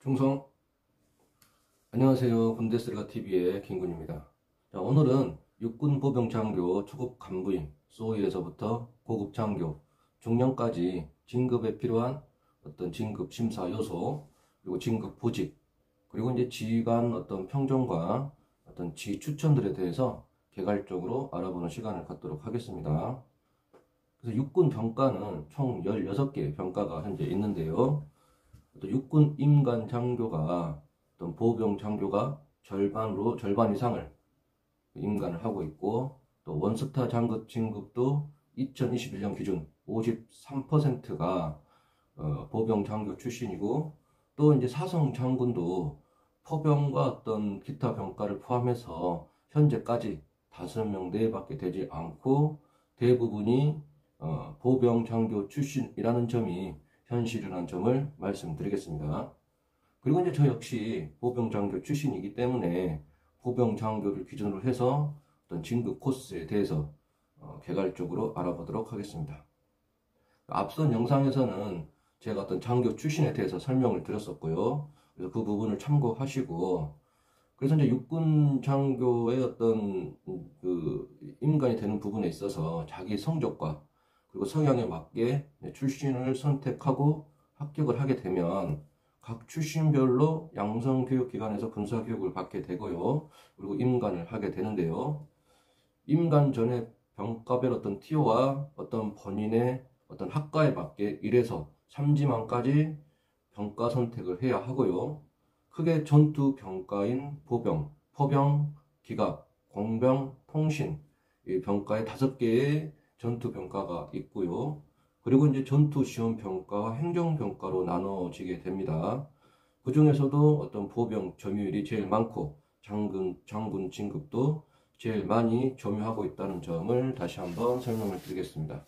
충성 안녕하세요 군대쓰레가TV의 김군입니다 자, 오늘은 육군 보병 장교 초급 간부인 소위에서부터 고급 장교 중령까지 진급에 필요한 어떤 진급 심사 요소 그리고 진급 보직 그리고 이제 지휘관 어떤 평정과 어떤 지휘 추천들에 대해서 개괄적으로 알아보는 시간을 갖도록 하겠습니다. 그래서 육군 병가는 총 16개 병가가 현재 있는데요. 또 육군 임관 장교가 어떤 보병 장교가 절반으로 절반 이상을 임관을 하고 있고 또 원스타 장급 진급도 2021년 기준 53%가 어, 보병 장교 출신이고 또 이제 사성 장군도 포병과 어떤 기타 병가를 포함해서 현재까지 5명 내밖에 되지 않고 대부분이 어, 보병 장교 출신이라는 점이 현실이라는 점을 말씀드리겠습니다. 그리고 이제 저 역시 보병장교 출신이기 때문에 보병장교를 기준으로 해서 어떤 진급 코스에 대해서 어, 개괄적으로 알아보도록 하겠습니다. 앞선 영상에서는 제가 어떤 장교 출신에 대해서 설명을 드렸었고요. 그래서 그 부분을 참고하시고 그래서 이제 육군 장교의 어떤 그 임관이 되는 부분에 있어서 자기 성적과 그리고 성향에 맞게 출신을 선택하고 합격을 하게 되면 각 출신별로 양성교육기관에서 군사교육을 받게 되고요. 그리고 임관을 하게 되는데요. 임관 전에 병가별 어떤 티오와 어떤 본인의 어떤 학과에 맞게 1에서 3지망까지 병가 선택을 해야 하고요. 크게 전투 병가인 보병, 포병, 기갑, 공병, 통신 이 병가의 다섯 개의 전투 병가가 있고요. 그리고 이제 전투 시험 평가와 행정 평가로 나눠지게 됩니다. 그 중에서도 어떤 보병 점유율이 제일 많고 장군 장군 진급도 제일 많이 점유하고 있다는 점을 다시 한번 설명을 드리겠습니다.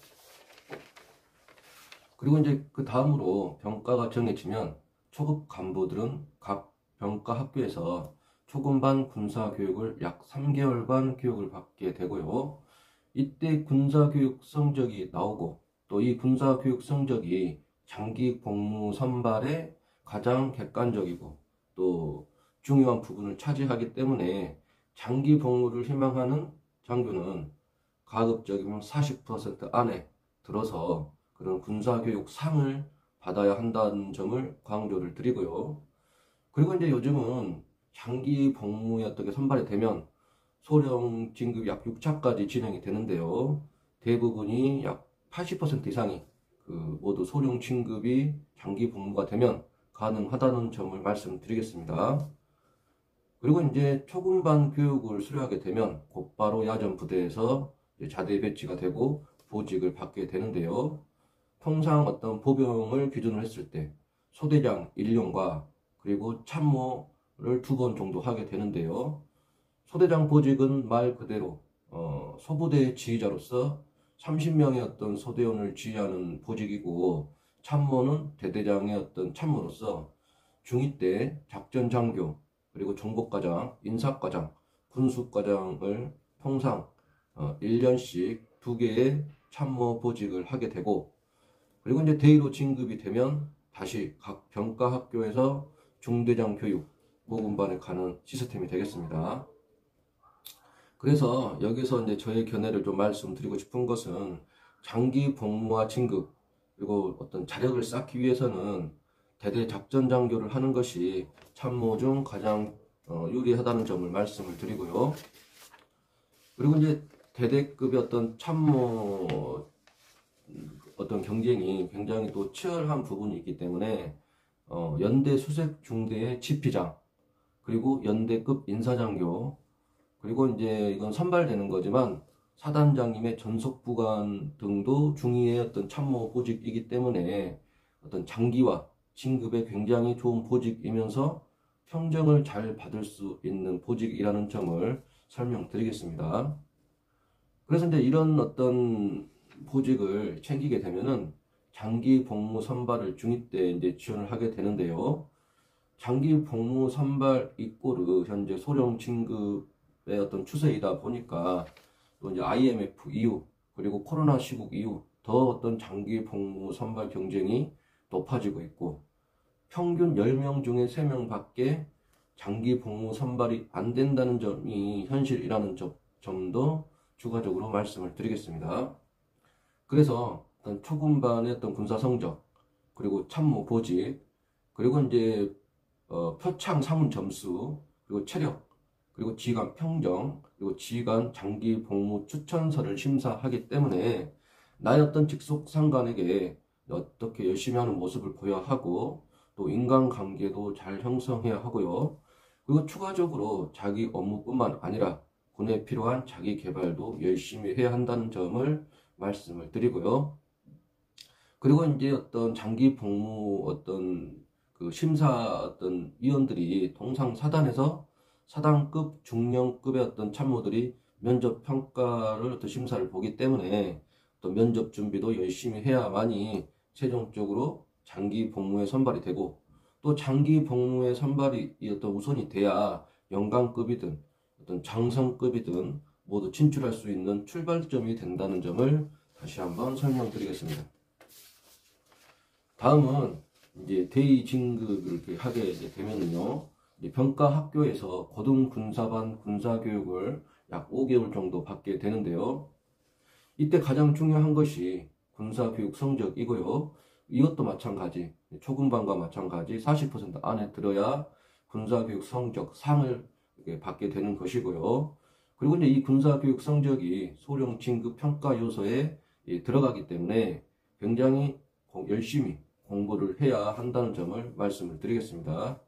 그리고 이제 그 다음으로 병가가 정해지면 초급 간부들은 각 병가 학교에서 초급반 군사 교육을 약 3개월간 교육을 받게 되고요. 이때 군사교육 성적이 나오고 또 이 군사교육 성적이 장기 복무 선발에 가장 객관적이고 또 중요한 부분을 차지하기 때문에 장기 복무를 희망하는 장교는 가급적이면 40% 안에 들어서 그런 군사교육 상을 받아야 한다는 점을 강조를 드리고요. 그리고 이제 요즘은 장기 복무에 어떻게 선발이 되면 소령 진급 약 6차까지 진행이 되는데요. 대부분이 약 80% 이상이 그 모두 소령 진급이 장기 복무가 되면 가능하다는 점을 말씀드리겠습니다. 그리고 이제 초급반 교육을 수료하게 되면 곧바로 야전 부대에서 자대 배치가 되고 보직을 받게 되는데요. 통상 어떤 보병을 기준으로 했을 때 소대장 1년과 그리고 참모를 두 번 정도 하게 되는데요. 소대장 보직은 말 그대로 어, 소부대 지휘자로서 30명의 어떤 소대원을 지휘하는 보직이고 참모는 대대장의 어떤 참모로서 중2 때 작전 장교 그리고 정복과장, 인사과장, 군수과장을 통상 어, 1년씩 두 개의 참모 보직을 하게 되고 그리고 이제 대위로 진급이 되면 다시 각 병가 학교에서 중대장 교육 고군반에 가는 시스템이 되겠습니다. 그래서 여기서 이제 저의 견해를 좀 말씀드리고 싶은 것은 장기 복무와 진급 그리고 어떤 자력을 쌓기 위해서는 대대 작전 장교를 하는 것이 참모 중 가장 어, 유리하다는 점을 말씀을 드리고요. 그리고 이제 대대급의 어떤 참모 어떤 경쟁이 굉장히 또 치열한 부분이 있기 때문에 어, 연대 수색 중대의 지피장 그리고 연대급 인사장교 그리고 이제 이건 선발되는 거지만 사단장님의 전속 부관 등도 중위의 어떤 참모 보직이기 때문에 어떤 장기와 진급에 굉장히 좋은 보직이면서 평정을 잘 받을 수 있는 보직이라는 점을 설명드리겠습니다. 그래서 이제 이런 어떤 보직을 챙기게 되면은 장기 복무 선발을 중2 때 이제 지원을 하게 되는데요. 장기 복무 선발 이꼬르 현재 소령 진급 어떤 추세이다 보니까 또 이제 IMF 이후 그리고 코로나 시국 이후 더 어떤 장기 복무 선발 경쟁이 높아지고 있고 평균 10명 중에 3명 밖에 장기 복무 선발이 안 된다는 점이 현실이라는 점도 추가적으로 말씀을 드리겠습니다. 그래서 어떤 초군반의 어떤 군사 성적 그리고 참모 보직 그리고 이제 어, 표창 사문 점수 그리고 체력 그리고 지휘관 평정 그리고 지휘관 장기 복무 추천서를 심사하기 때문에 나의 어떤 직속 상관에게 어떻게 열심히 하는 모습을 보여야 하고 또 인간관계도 잘 형성해야 하고요. 그리고 추가적으로 자기 업무뿐만 아니라 군에 필요한 자기 개발도 열심히 해야 한다는 점을 말씀을 드리고요. 그리고 이제 어떤 장기 복무 어떤 그 심사 어떤 위원들이 통상 사단에서 사단급, 중령급의 어떤 참모들이 면접 평가를 또 심사를 보기 때문에 또 면접 준비도 열심히 해야만이 최종적으로 장기 복무에 선발이 되고 또 장기 복무에 선발이 어떤 우선이 돼야 영광급이든 어떤 장성급이든 모두 진출할 수 있는 출발점이 된다는 점을 다시 한번 설명드리겠습니다. 다음은 이제 대의 진급을 하게 되면요. 병가 학교에서 고등 군사반 군사 교육을 약 5개월 정도 받게 되는데요. 이때 가장 중요한 것이 군사 교육 성적이고요. 이것도 마찬가지, 초급반과 마찬가지 40% 안에 들어야 군사 교육 성적 상을 받게 되는 것이고요. 그리고 이제 이 군사 교육 성적이 소령 진급 평가 요소에 들어가기 때문에 굉장히 열심히 공부를 해야 한다는 점을 말씀을 드리겠습니다.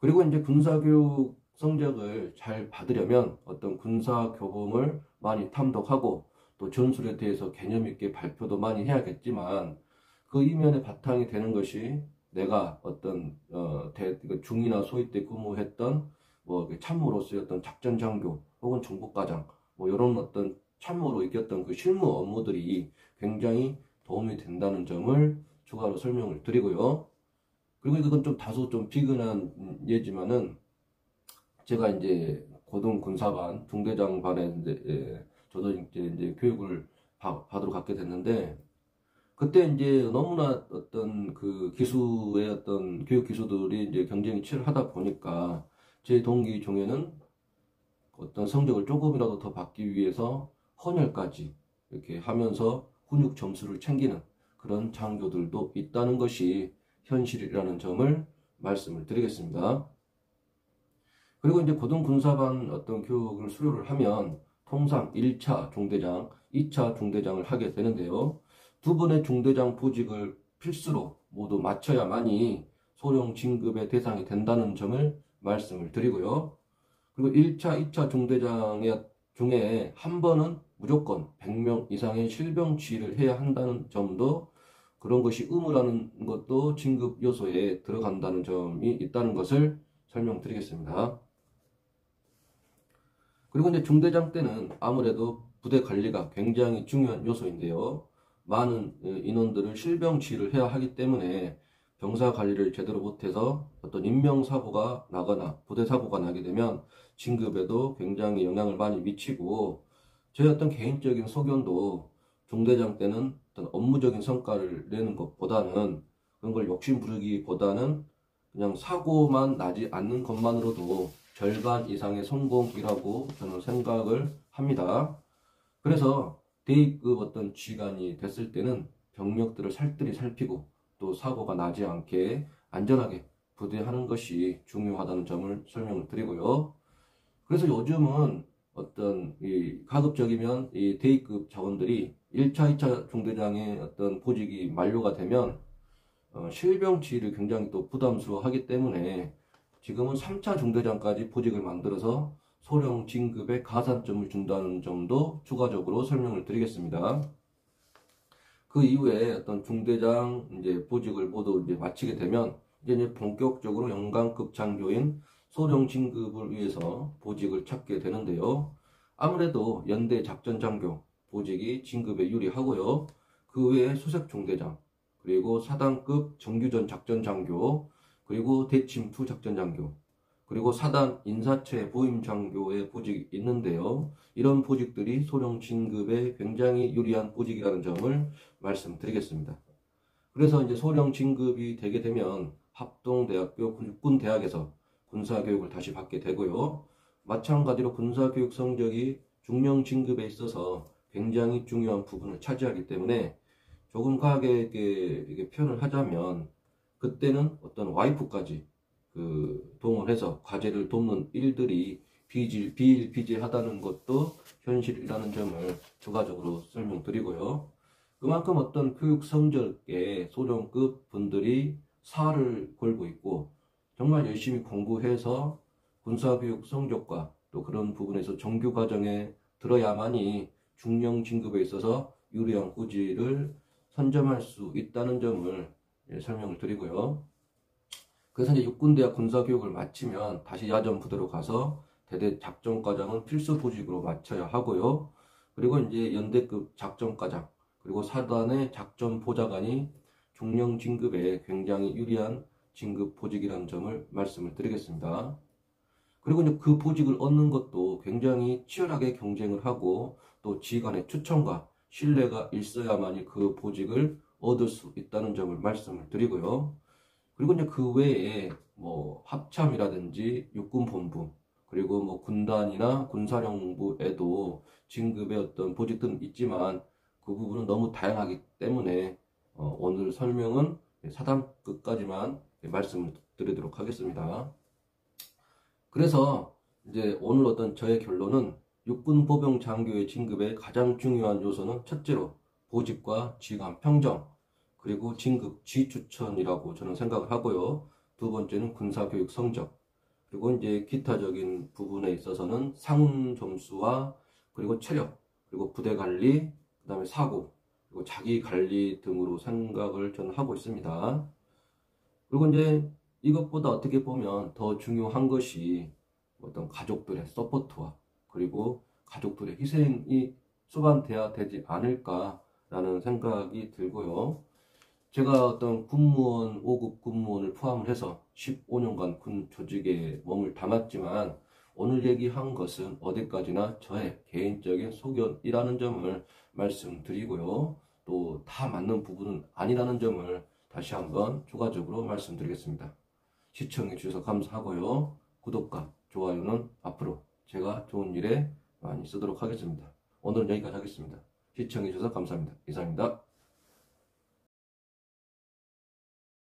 그리고 이제 군사교육 성적을 잘 받으려면 어떤 군사 교범을 많이 탐독하고 또 전술에 대해서 개념 있게 발표도 많이 해야겠지만 그 이면에 바탕이 되는 것이 내가 어떤 어, 대, 그 중이나 소위 때 근무했던 뭐그 참모로서의 어떤 작전 장교 혹은 정보과장 뭐 이런 어떤 참모로 이겼던 그 실무 업무들이 굉장히 도움이 된다는 점을 추가로 설명을 드리고요. 그리고 이건 좀 다소 좀 비근한 예지만은 제가 이제 고등 군사반 중대장반에 이제 예, 저도 이제, 이제 교육을 바, 받으러 갔게 됐는데 그때 이제 너무나 어떤 그 기수의 어떤 교육 기수들이 이제 경쟁이 치열하다 보니까 제 동기 중에는 어떤 성적을 조금이라도 더 받기 위해서 헌혈까지 이렇게 하면서 훈육 점수를 챙기는 그런 장교들도 있다는 것이 현실이라는 점을 말씀을 드리겠습니다. 그리고 이제 고등군사반 어떤 교육을 수료를 하면 통상 1차 중대장, 2차 중대장을 하게 되는데요. 두 번의 중대장 보직을 필수로 모두 마쳐야만이 소령 진급의 대상이 된다는 점을 말씀을 드리고요. 그리고 1차, 2차 중대장의 중에 한 번은 무조건 100명 이상의 실병 지휘를 해야 한다는 점도 그런 것이 의무라는 것도 진급 요소에 들어간다는 점이 있다는 것을 설명드리겠습니다. 그리고 이제 중대장 때는 아무래도 부대 관리가 굉장히 중요한 요소인데요. 많은 어, 인원들을 실병 지휘를 해야 하기 때문에 병사 관리를 제대로 못해서 어떤 인명사고가 나거나 부대사고가 나게 되면 진급에도 굉장히 영향을 많이 미치고 저희 어떤 개인적인 소견도 중대장 때는 어떤 업무적인 성과를 내는 것보다는 그런 걸 욕심 부르기보다는 그냥 사고만 나지 않는 것만으로도 절반 이상의 성공이라고 저는 생각을 합니다. 그래서 대입급 어떤 쥐간이 됐을 때는 병력들을 살뜰히 살피고 또 사고가 나지 않게 안전하게 부대하는 것이 중요하다는 점을 설명을 드리고요. 그래서 요즘은 어떤 이 가급적이면 이 대위급 자원들이 1차, 2차 중대장의 어떤 보직이 만료가 되면 어, 실병 지휘를 굉장히 또 부담스러워하기 때문에 지금은 3차 중대장까지 보직을 만들어서 소령 진급에 가산점을 준다는 점도 추가적으로 설명을 드리겠습니다. 그 이후에 어떤 중대장 이제 보직을 모두 이제 마치게 되면 이제, 이제 본격적으로 영광급 장교인 소령 진급을 위해서 보직을 찾게 되는데요. 아무래도 연대 작전 장교 보직이 진급에 유리하고요. 그 외에 수색 중대장, 그리고 사단급 정규전 작전 장교, 그리고 대침투 작전 장교, 그리고 사단 인사체 보임 장교의 보직이 있는데요. 이런 보직들이 소령 진급에 굉장히 유리한 보직이라는 점을 말씀드리겠습니다. 그래서 이제 소령 진급이 되게 되면 합동대학교 육군대학에서 군사교육을 다시 받게 되고요. 마찬가지로 군사교육 성적이 중령 진급에 있어서 굉장히 중요한 부분을 차지하기 때문에 조금 과하게 표현을 하자면 그때는 어떤 와이프까지 그 동원해서 과제를 돕는 일들이 비질, 비일비재하다는 것도 현실이라는 점을 추가적으로 설명드리고요. 그만큼 어떤 교육 성적에 소령급 분들이 살을 걸고 있고 정말 열심히 공부해서 군사교육 성적과 또 그런 부분에서 정규 과정에 들어야만이 중령 진급에 있어서 유리한 구지를 선점할 수 있다는 점을 예, 설명을 드리고요. 그래서 이제 육군대학 군사교육을 마치면 다시 야전 부대로 가서 대대 작전과장은 필수 보직으로 마쳐야 하고요. 그리고 이제 연대급 작전과장 그리고 사단의 작전 보좌관이 중령 진급에 굉장히 유리한 진급 보직이라는 점을 말씀을 드리겠습니다. 그리고 이제 그 보직을 얻는 것도 굉장히 치열하게 경쟁을 하고 또 지휘관의 추천과 신뢰가 있어야만이 그 보직을 얻을 수 있다는 점을 말씀을 드리고요. 그리고 이제 그 외에 뭐 합참이라든지 육군본부 그리고 뭐 군단이나 군사령부에도 진급의 어떤 보직들은 있지만 그 부분은 너무 다양하기 때문에 어, 오늘 설명은 사단 끝까지만 말씀을 드리도록 하겠습니다. 그래서 이제 오늘 어떤 저의 결론은 육군 보병 장교의 진급의 가장 중요한 요소는 첫째로 보직과 지휘관 평정 그리고 진급 지휘 추천이라고 저는 생각을 하고요. 두 번째는 군사 교육 성적 그리고 이제 기타적인 부분에 있어서는 상훈 점수와 그리고 체력 그리고 부대 관리 그다음에 사고 그리고 자기 관리 등으로 생각을 저는 하고 있습니다. 그리고 이제 이것보다 어떻게 보면 더 중요한 것이 어떤 가족들의 support와 그리고 가족들의 희생이 수반돼야 되지 않을까라는 생각이 들고요. 제가 어떤 군무원, 5급 군무원을 포함을 해서 15년간 군 조직에 몸을 담았지만 오늘 얘기한 것은 어디까지나 저의 개인적인 소견이라는 점을 말씀드리고요. 또 다 맞는 부분은 아니라는 점을 다시 한번 추가적으로 말씀드리겠습니다. 시청해 주셔서 감사하고요. 구독과 좋아요는 앞으로 제가 좋은 일에 많이 쓰도록 하겠습니다. 오늘은 여기까지 하겠습니다. 시청해 주셔서 감사합니다. 이상입니다.